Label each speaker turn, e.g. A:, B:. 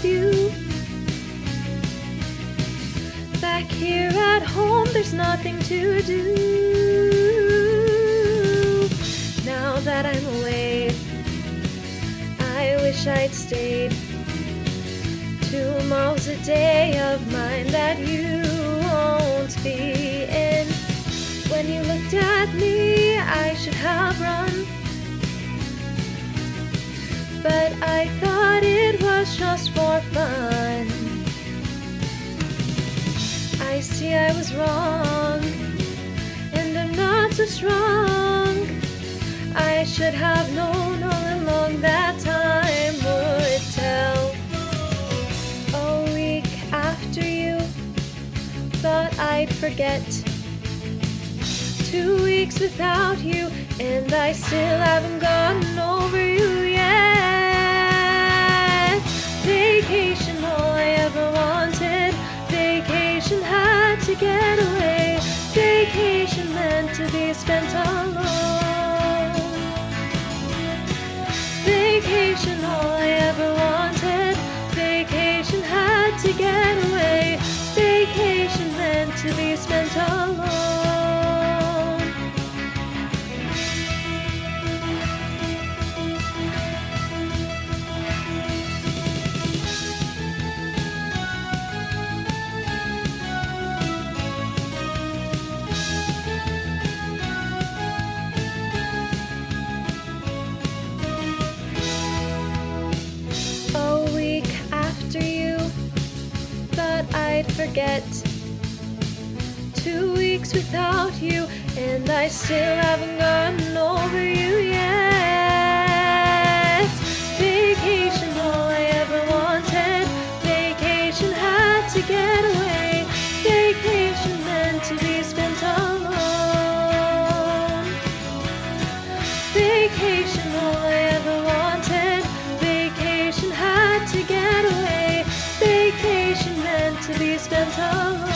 A: of you. Back here at home, there's nothing to do. Now that I'm away, I wish I'd stayed. Tomorrow's a day of mine that you won't be in. When you looked at me, I should have run. But I thought it was just for fun. I see I was wrong, and I'm not so strong. I should have known all along that time would tell. A week after you, thought I'd forget. Two weeks without you, and I still haven't gotten to be spent alone. Vacation, all I ever wanted. Vacation had to get away. I'd forget. Two weeks without you, and I still haven't gotten over you. love.